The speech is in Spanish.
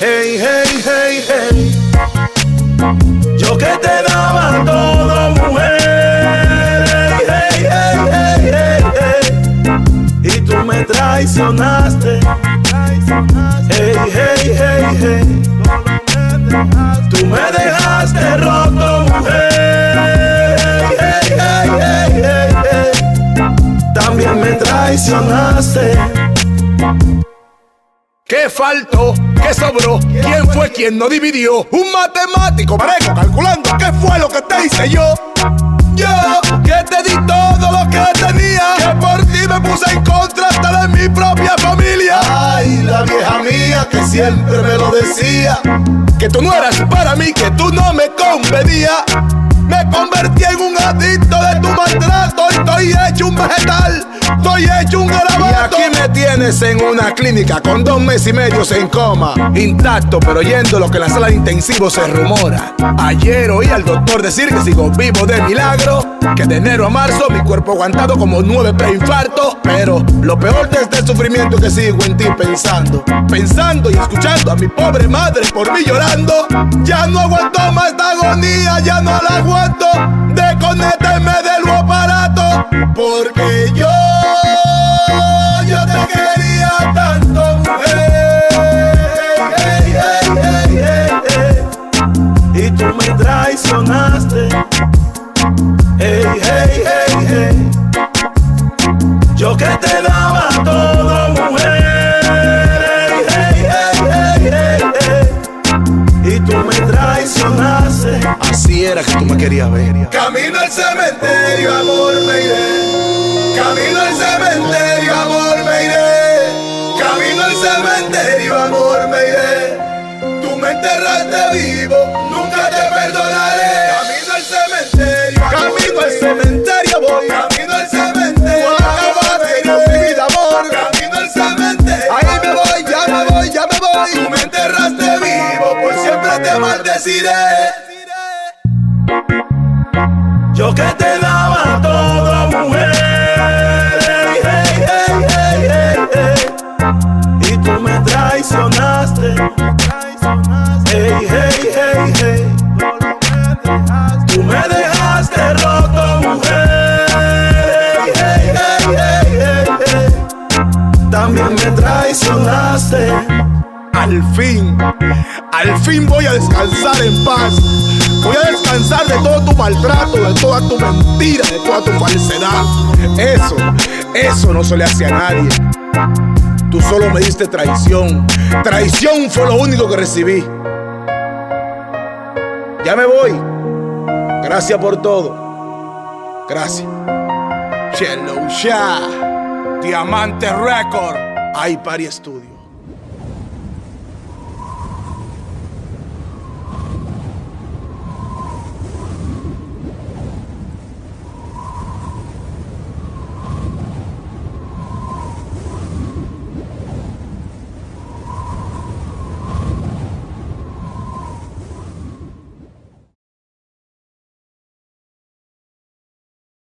Hey, hey, hey, hey. Yo que te daba todo, mujer. Hey, hey, hey, hey, hey. hey. Y tú me traicionaste. Hey, hey, hey, hey. Traicionaste. ¿Qué faltó? ¿Qué sobró? ¿Quién fue quien no dividió? Un matemático, parejo, calculando qué fue lo que te hice yo. Yo, que te di todo lo que tenía, que por ti me puse en contra hasta de mi propia familia. Ay, la vieja mía que siempre me lo decía. Que tú no eras para mí, que tú no me convenía. Me convertí en un adicto de tu maltrato y estoy hecho un vegetal, estoy hecho un garabato. Y aquí me tienes en una clínica con dos meses y medio en coma, intacto, pero oyendo lo que en la sala de intensivo se rumora. Ayer oí al doctor decir que sigo vivo de milagro, que de enero a marzo mi cuerpo aguantado como nueve preinfartos, pero lo peor de este sufrimiento que sigo en ti pensando, pensando y escuchando a mi pobre madre por mí llorando. Ya no aguanto más esta agonía, ya no la aguanto. Desconécteme del aparato, porque yo, yo te quería tanto, mujer. y tú me traicionaste. Hey, hey, hey, hey. Yo que te daba todo, mujer. Hey, hey, hey, hey, hey. Y tú me traicionaste. Así era que tú me querías ver. Camino al cementerio, amor, me iré. Camino al cementerio, amor, me iré. Camino al cementerio, amor, me iré. Tú me enterraste vivo, te maldeciré. Yo que te daba todo, mujer. Hey, hey, hey, y tú me traicionaste. Hey, hey, hey, hey. Tú me dejaste roto, mujer. También me traicionaste. Al fin, al fin voy a descansar en paz. Voy a descansar de todo tu maltrato, de toda tu mentira, de toda tu falsedad. Eso, eso no se le hace a nadie. Tú solo me diste traición. Traición fue lo único que recibí. Ya me voy. Gracias por todo. Gracias. Chelo Diamante Record. Hay Studio.